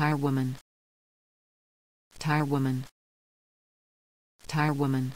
tire woman. Tire woman. Tire woman.